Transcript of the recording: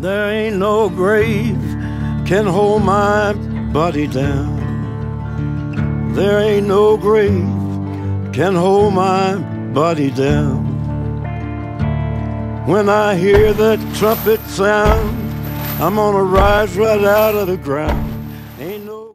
There ain't no grave can hold my body down. There ain't no grave can hold my body down. When I hear that trumpet sound, I'm gonna rise right out of the ground.